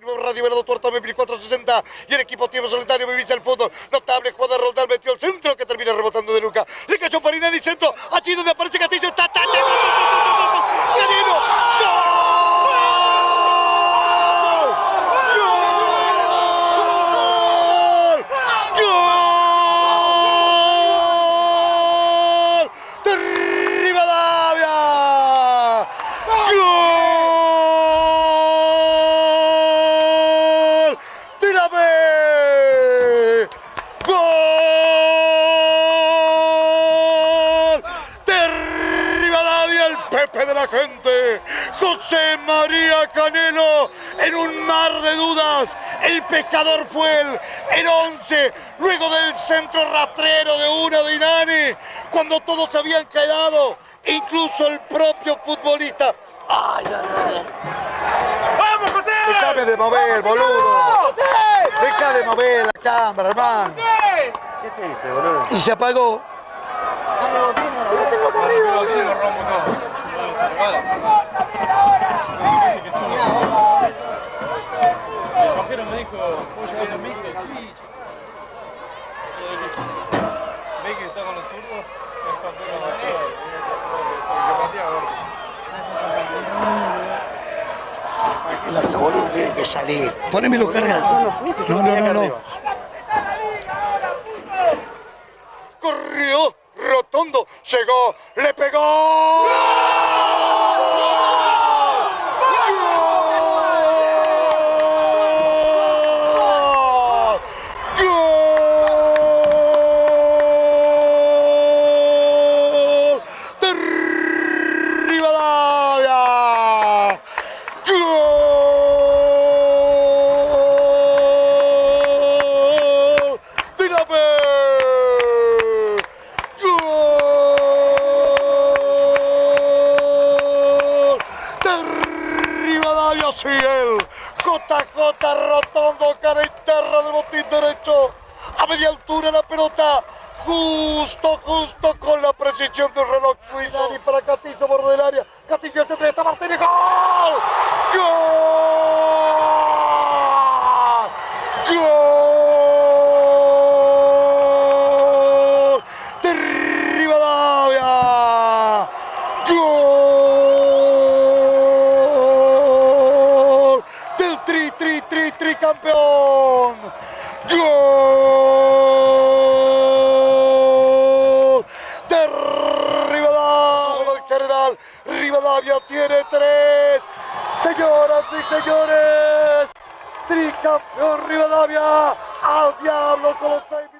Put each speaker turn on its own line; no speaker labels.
Radio Velado Tuerto 1460 y el equipo tiempo solitario vivís el fútbol. Notable jugada de Roldán metió el centro que termina rebotando de Luca. Le cayó Parinelli centro. Allí donde aparece Castillo. ¡Ta, ta, ta, ¡Canino! ¡Gol! ¡De Rivadavia! ¡Gol! ¡De la B! ¡Gol! ¡De De la gente! José María Canelo en un mar de dudas. El pescador fue el, el 11, luego del centro rastrero de una de Inani, cuando todos se habían quedado, incluso el propio futbolista. ¡Ay, ay, ay!
¡Vamos, José!
Déjame de mover, boludo. Deja de mover la cámara, hermano.
¿Qué te dice, boludo?
Y se apagó.
El
otro boludo tiene que salir. Ponémelo carga. No, no, no, no. Corrió, rotondo, llegó, le pegó. ¡Gol! JJ Rotondo, cara interna del botín derecho. A media altura la pelota. Justo, justo con la precisión del reloj suizo. Y para Castillo, borde del área. Castillo, el centro, está Martínez. ¡Gol! ¡Gol! ¡De Rivadavia! El general Rivadavia tiene tres. Señoras y señores, tricampeón Rivadavia, al diablo con los seis.